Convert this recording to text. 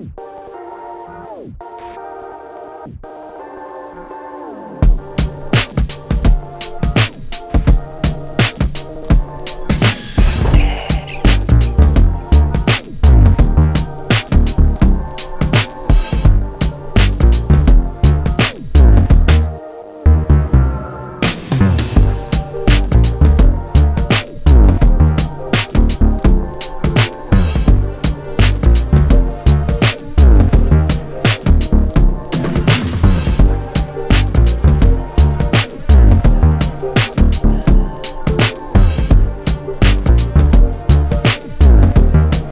you